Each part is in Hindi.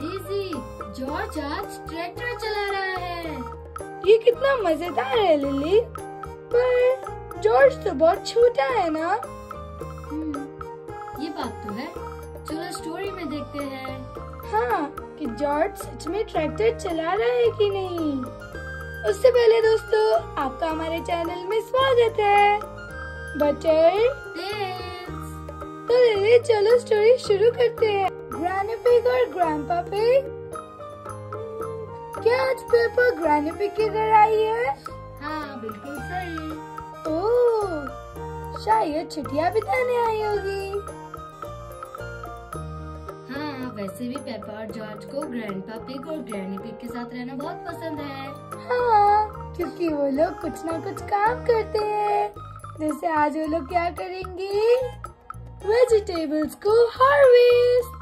डेजी जॉर्ज आज ट्रैक्टर चला रहा है। ये कितना मज़ेदार है लिली पर जॉर्ज तो बहुत छोटा है ना? हम्म, ये बात तो है। चलो स्टोरी में देखते हैं। हाँ कि जॉर्ज सच में ट्रैक्टर चला रहा है कि नहीं? उससे पहले दोस्तों आपका हमारे चैनल में स्वागत है। बटर तो लिली चलो स्टोरी शुरू करते हैं। पिग और ग्रैंपा पिग क्या आज पेपर ग्रैनी पिग के घर आई है? हाँ बिल्कुल सही। ओह शायद छुट्टियाँ बिताने आई होगी। हाँ वैसे भी पेपा और जॉर्ज को ग्रैंडपा पिग और ग्रैनी पिग के साथ रहना बहुत पसंद है। हाँ क्योंकि वो लोग कुछ ना कुछ काम करते हैं। जैसे आज वो लोग क्या करेंगे? वेजिटेबल्स को हार्वेस्ट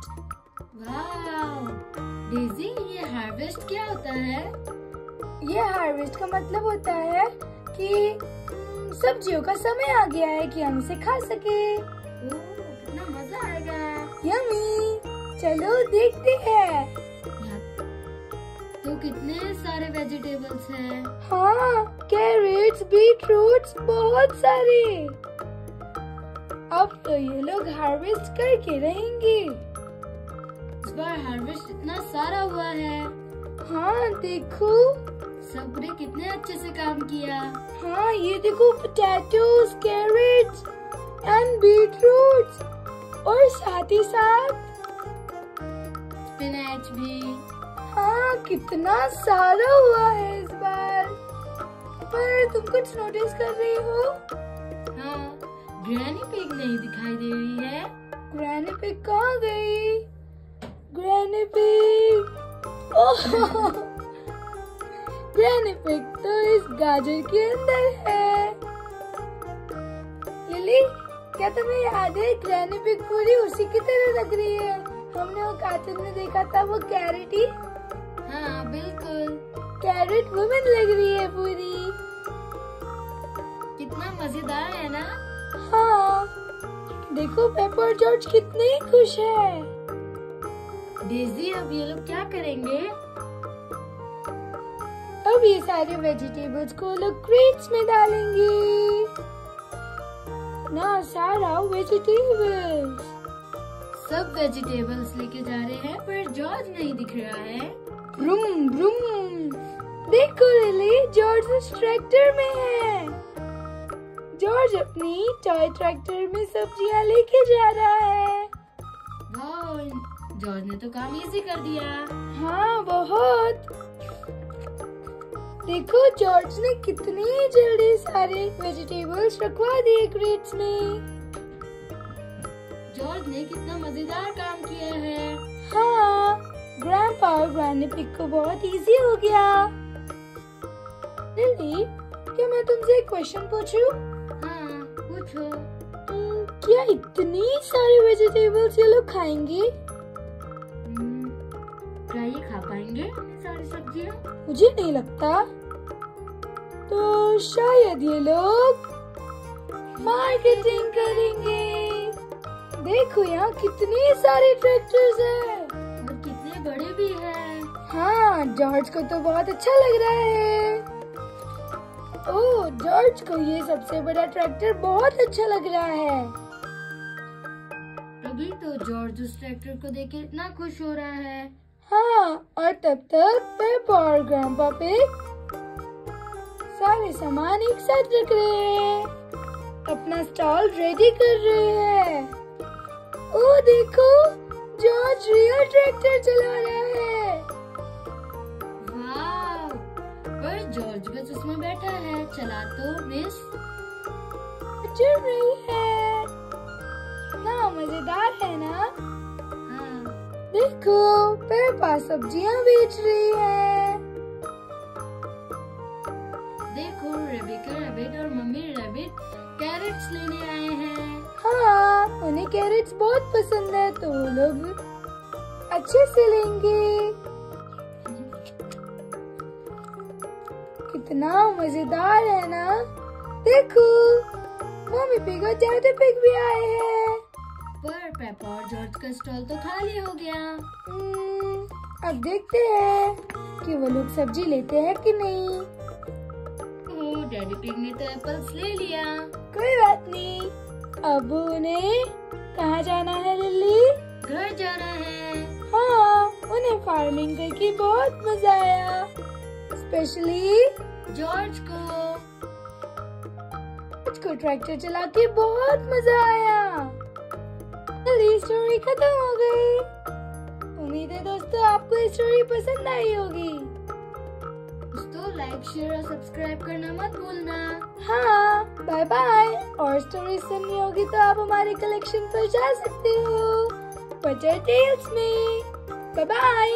डेजी ये हार्वेस्ट क्या होता है? ये हार्वेस्ट का मतलब होता है कि हम्म, सब्जियों का समय आ गया है कि हम इसे खा सके। ओह कितना मज़ा आएगा। यमी चलो देखते हैं। तो कितने सारे वेजिटेबल्स हैं। हाँ कैरेट्स बीटरूट्स बहुत सारे। अब तो ये लोग हार्वेस्ट करके रहेंगे। बार हार्वेस्ट इतना सारा हुआ है। हाँ देखो। सबने कितने अच्छे से काम किया। हाँ ये देखो पोटैटोज कैरेट्स एंड बीटरूट्स और साथ ही साथ स्पिनच भी। हाँ कितना सारा हुआ है इस बार। पर तुम कुछ नोटिस कर रही हो? हाँ ग्रैनी पिग नहीं दिखाई दे रही है। ग्रैनी पिग कहाँ गई? ग्रैनी पिग तो इस गाजर के अंदर है। लिली क्या तुम्हें याद है ग्रैनी पिग पूरी उसी की तरह लग रही है? हमने वो कार्टून में देखा था वो कैरेट ही। हाँ बिल्कुल। कैरेट वुमेन लग रही है पूरी। कितना मज़ेदार है ना? हाँ। देखो पेपर जॉर्ज कितने खुश है। डेजी अब ये लोग क्या करेंगे? अब ये सारे वेजिटेबल्स को लोग क्रेट्स में डालेंगे। ना सारा वेजिटेबल्स सब वेजिटेबल्स लेके जा रहे हैं पर जॉर्ज नहीं दिख रहा है। Broom broom. देखो लिली जॉर्ज इस ट्रैक्टर में है। जॉर्ज अपनी टॉय ट्रैक्टर में सब्ज़ियाँ लेके जा रहा है। जॉर्ज ने तो काम इजी कर दिया। हाँ बहुत। देखो जॉर्ज ने कितनी जल्दी सारे वेजिटेबल्स रखवा दिए क्रेट्स में। जॉर्ज ने कितना मज़ेदार काम किया है। हाँ ग्रैंडपा और ग्रैंडी पिग को बहुत इजी हो गया। लिली क्या मैं तुमसे एक क्वेश्चन पूछूँ? हाँ पूछो। हम्म, क्या इतनी सारी वेजिटेबल्स ये लोग खाएँगे? हम्म, क्या ये खा पाएँगे सारी सब्ज़ियाँ? मुझे नहीं लगता। तो शायद ये लोग मार्केटिंग करेंगे। देखो यहाँ कितने सारे ट्रैक्टर्स हैं। और कितने बड़े भी हैं। हाँ जॉर्ज को तो बहुत अच्छा लग रहा है। ओह जॉर्ज को ये सबसे बड़ा ट्रैक्टर बहुत अच्छा लग रहा है। तभी तो जॉर्ज उस ट्रैक्टर को देख के इतना खुश हो रहा है। हाँ और तब तक पेपा और ग्रैंपा पे सारे सामान एक साथ रख रहे हैं। अपना स्टॉल रेडी कर रहे हैं। ओ देखो जॉर्ज रियल ट्रैक्टर चला रहा है। वाह पर जॉर्ज बस उसमें बैठा है चला तो मिस चल रही है। ना मज़ेदार है ना? हाँ। देखो पेपा सब्ज़ियाँ बेच रही है। देखो रेबिका रैबिट और मम्मी रैबिट कैरेट्स लेने आए हैं। हाँ उन्हें कैरेट्स बहुत पसंद है तो वो लोग अच्छे से लेंगे। कितना मज़ेदार है ना। देखो मम्मी पिग और डैडी पिग भी आए हैं। पर पेपा और जॉर्ज का स्टॉल तो खाली हो गया। हम्म, अब देखते हैं कि वो लोग सब्ज़ी लेते हैं कि नहीं। डैडी पिग ने तो एप्पल्स ले लिया। कोई बात नहीं। अब उन्हें कहाँ जाना है लिल्ली घर जाना है। हाँ उन्हें फ़ार्मिंग करके बहुत मज़ा आया। स्पेशली जॉर्ज को। को ट्रैक्टर चला के बहुत मज़ा आया। स्टोरी खत्म हो गई। उम्मीद है दोस्तों आपको स्टोरी पसंद आई होगी। लाइक, शेयर और सब्सक्राइब करना मत भूलना। हाँ बाय बाय और स्टोरी सुननी होगी तो आप हमारे कलेक्शन पर जा सकते हो। टेल्स में। Bye bye